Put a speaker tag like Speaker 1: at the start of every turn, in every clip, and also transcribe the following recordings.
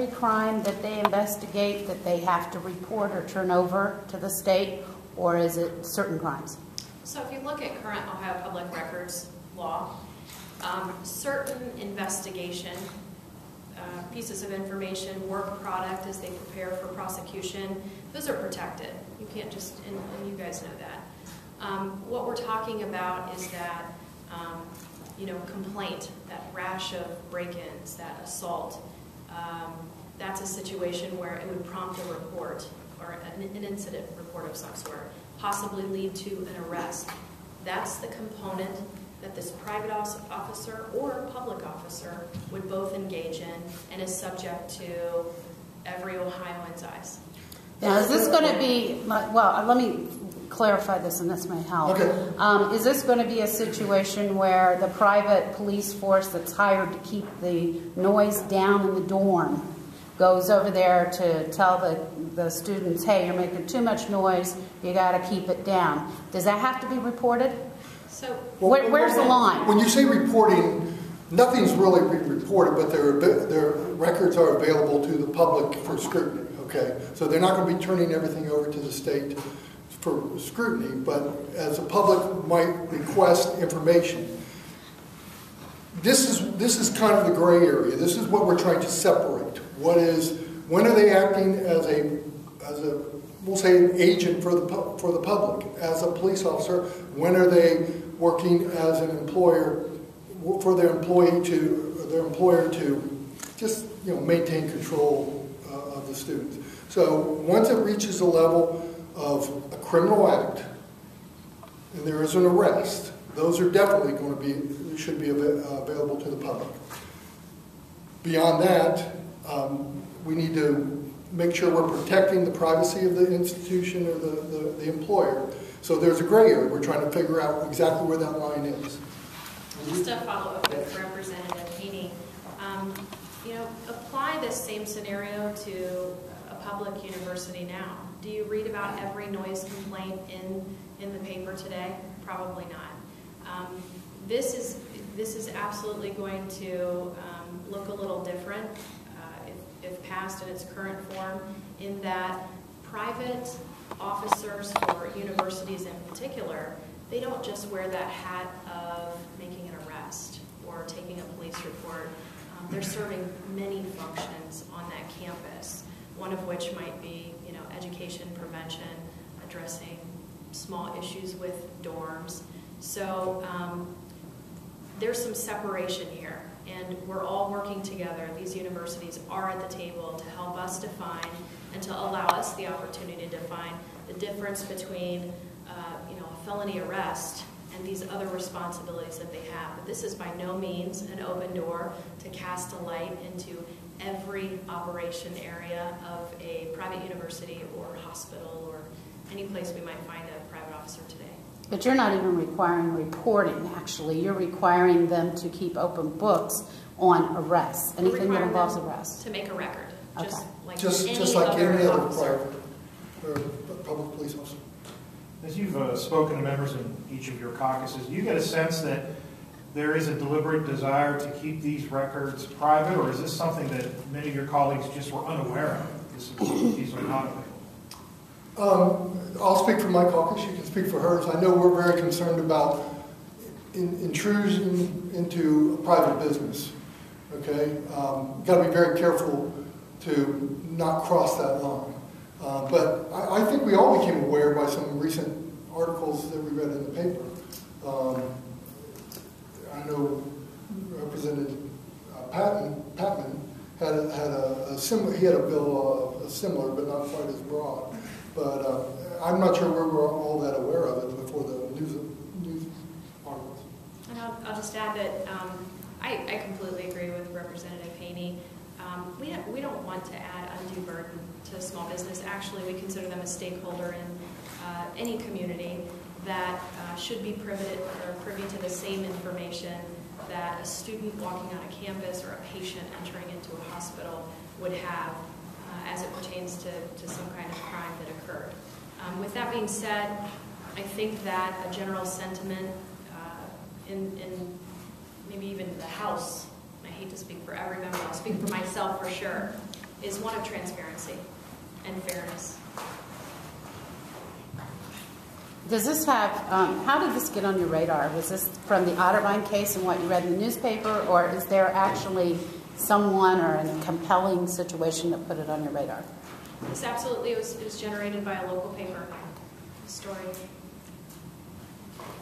Speaker 1: every crime that they investigate that they have to report or turn over to the state, or is it certain crimes?
Speaker 2: So if you look at current Ohio Public Records law, um, certain investigation, uh, pieces of information, work product as they prepare for prosecution, those are protected. You can't just, and, and you guys know that. Um, what we're talking about is that, um, you know, complaint, that rash of break-ins, that assault. Um, that's a situation where it would prompt a report or an, an incident report of some sort, possibly lead to an arrest. That's the component that this private officer or public officer would both engage in and is subject to every Ohioan's eyes.
Speaker 1: Now, is this going to be, well, let me clarify this and this may help.
Speaker 3: Okay.
Speaker 1: Um, is this going to be a situation where the private police force that's hired to keep the noise down in the dorm goes over there to tell the, the students, hey, you're making too much noise, you got to keep it down. Does that have to be reported?
Speaker 2: So,
Speaker 1: Where, where's the line?
Speaker 3: When you say reporting, nothing's really re- reported, but their, their records are available to the public for scrutiny, okay? So they're not going to be turning everything over to the state for scrutiny, but as the public might request information. This is, this is kind of the gray area. This is what we're trying to separate. What is, when are they acting as a, as a we'll say an agent for the, for the public, as a police officer? When are they working as an employer for their employee to, their employer to just, you know, maintain control uh, of the students? So once it reaches a level of a criminal act and there is an arrest, those are definitely going to be, should be available to the public. Beyond that, um, we need to make sure we're protecting the privacy of the institution or the, the, the, employer. So there's a gray area. We're trying to figure out exactly where that line is.
Speaker 2: Just to follow up with Representative Henne, um, you know, apply this same scenario to a public university now. Do you read about every noise complaint in, in the paper today? Probably not. Um, this is this is absolutely going to um, look a little different if passed in its current form, in that private officers for universities in particular, they don't just wear that hat of making an arrest or taking a police report. Um, they're serving many functions on that campus, one of which might be, you know, education prevention, addressing small issues with dorms. So um, there's some separation here and we're all working together. These universities are at the table to help us define and to allow us the opportunity to define the difference between uh, you know, a felony arrest and these other responsibilities that they have. But this is by no means an open door to cast a light into every operation area of a private university or hospital or any place we might find a private officer today.
Speaker 1: But you're not even requiring reporting, actually. You're requiring them to keep open books on arrests, anything that involves arrests.
Speaker 2: To make a record.
Speaker 1: Okay.
Speaker 2: Just like
Speaker 3: just,
Speaker 2: any
Speaker 3: just like
Speaker 2: other
Speaker 3: any other private or public police officer.
Speaker 4: As you've uh, spoken to members in each of your caucuses, you get a sense that there is a deliberate desire to keep these records private, or is this something that many of your colleagues just were unaware of? This is, these are not available.
Speaker 3: Um, I'll speak for my caucus. You can speak for hers. I know we're very concerned about in, intrusion into a private business. Okay, um, got to be very careful to not cross that line. Uh, but I, I, think we all became aware by some recent articles that we read in the paper. Um, I know Representative uh, Patton, Patmon had a, had a, a similar. He had a bill uh, similar, but not quite as broad. But uh, I'm not sure we were all that aware of it before the news, news articles.
Speaker 2: And I'll, I'll just add that um, I, I, completely agree with Representative Henne. Um, we, have, we don't want to add undue burden to small business. Actually, we consider them a stakeholder in uh, any community that uh, should be privy, or privy to the same information that a student walking on a campus or a patient entering into a hospital would have uh, as it pertains to, to some kind of crime that occurred. Um, with that being said, I think that a general sentiment uh, in, in maybe even the House, I hate to speak for every member, I'll speak for myself for sure, is one of transparency and fairness.
Speaker 1: Does this have, um, how did this get on your radar? Was this from the Otterbein case and what you read in the newspaper, or is there actually someone or a compelling situation that put it on your radar?
Speaker 2: This absolutely was, it was generated by a local paper story.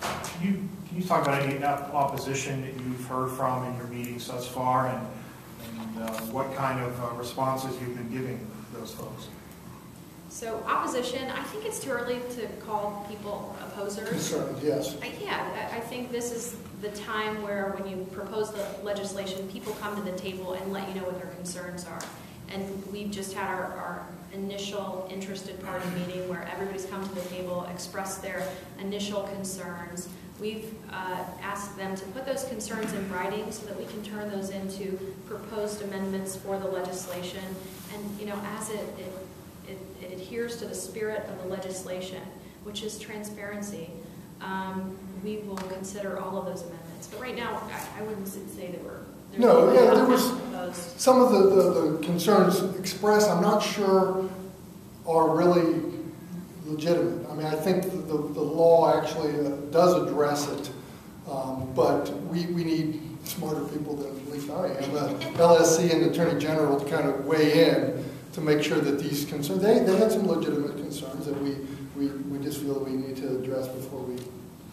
Speaker 4: Can you, can you talk about any opposition that you've heard from in your meetings thus far, and, and uh, what kind of uh, responses you've been giving those folks?
Speaker 2: So opposition, I think it's too early to call people opposers.
Speaker 3: Concerns, yes.
Speaker 2: I- Yeah, I I think this is the time where when you propose the legislation, people come to the table and let you know what their concerns are. And we've just had our, our initial interested party meeting where everybody's come to the table, expressed their initial concerns. We've uh, asked them to put those concerns in writing so that we can turn those into proposed amendments for the legislation. And, you know, as it, it adheres to the spirit of the legislation, which is transparency. Um, we will consider all of those amendments. But right now, I, I wouldn't say that we're.
Speaker 3: No,
Speaker 2: no
Speaker 3: yeah, there was- Some of the, the, the concerns expressed, I'm not sure are really legitimate. I mean, I think the, the the law actually uh, does address it, um, but we, we need smarter people than at least I am, uh, LSC and Attorney General to kind of weigh in to make sure that these concerns, they, they had some legitimate concerns that we, we, we just feel we need to address before we,
Speaker 4: Can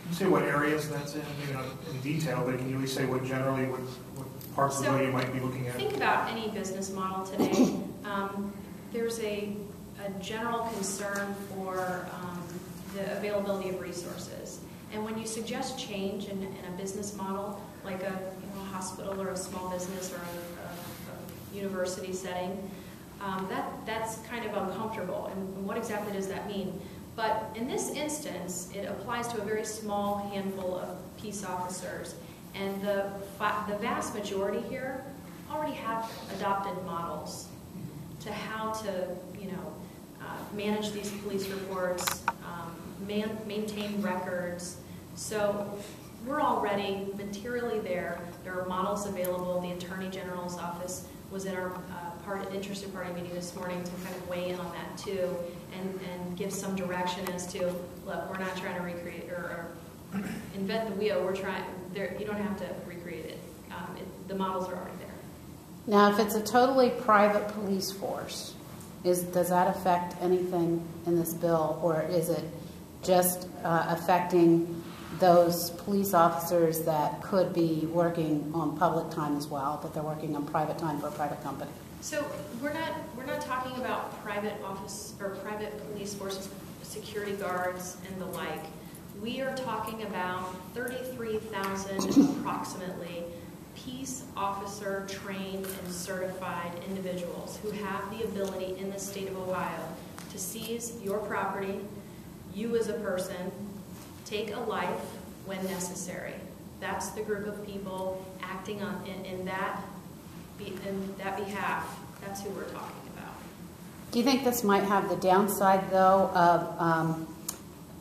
Speaker 4: you say what areas that's in, maybe not in detail, but can you at least say what generally, what, what parts of the
Speaker 2: So,
Speaker 4: bill you might be looking at?
Speaker 2: Think about any business model today. Um, there's a, a general concern for um, the availability of resources. And when you suggest change in, in a business model, like a you know, hospital or a small business or a, a, a university setting, um, that, that's kind of uncomfortable. And what exactly does that mean? But in this instance, it applies to a very small handful of peace officers. And the, the vast majority here already have adopted models to how to, you know, uh, manage these police reports, um, man, maintain records. So we're already materially there. There are models available. The Attorney General's office was in our uh, part, interested party meeting this morning to kind of weigh in on that too and, and give some direction as to, look, we're not trying to recreate or, or invent the wheel. We're trying, there, you don't have to recreate it. Um, it. The models are already there.
Speaker 1: Now, if it's a totally private police force, is, does that affect anything in this bill, or is it just uh, affecting those police officers that could be working on public time as well, but they're working on private time for a private company?
Speaker 2: So we're not, we're not talking about private office or private police forces, security guards and the like. We are talking about 33,000 approximately peace officer trained and certified individuals who have the ability in the state of Ohio to seize your property, you as a person, take a life when necessary. That's the group of people acting on, in, in that in that behalf, that's who we're talking about.
Speaker 1: Do you think this might have the downside, though, of um,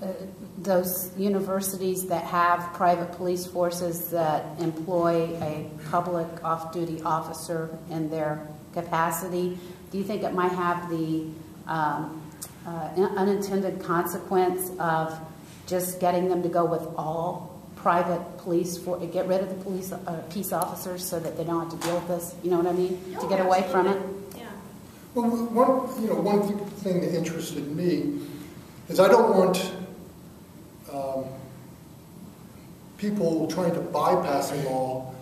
Speaker 1: uh, those universities that have private police forces that employ a public off-duty officer in their capacity? Do you think it might have the um, uh, unintended consequence of just getting them to go with all private police for get rid of the police uh, peace officers so that they don't have to deal with this? You know what I mean? to
Speaker 2: No,
Speaker 1: get away from it.
Speaker 2: Yeah.
Speaker 3: Well, one, you know, one thing that interested me is I don't want um, people trying to bypass the law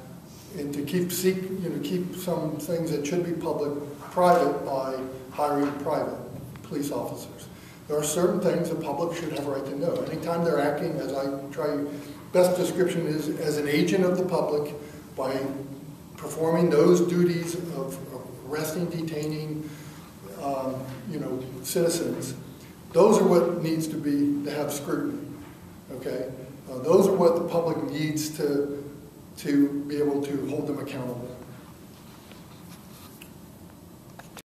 Speaker 3: and to keep seek, you know, keep some things that should be public private by hiring private police officers. There are certain things the public should have a right to know. Anytime they're acting, as I try, best description is as an agent of the public by performing those duties of arresting, detaining, um, you know, citizens. Those are what needs to be, to have scrutiny, okay? Uh, Those are what the public needs to, to be able to hold them accountable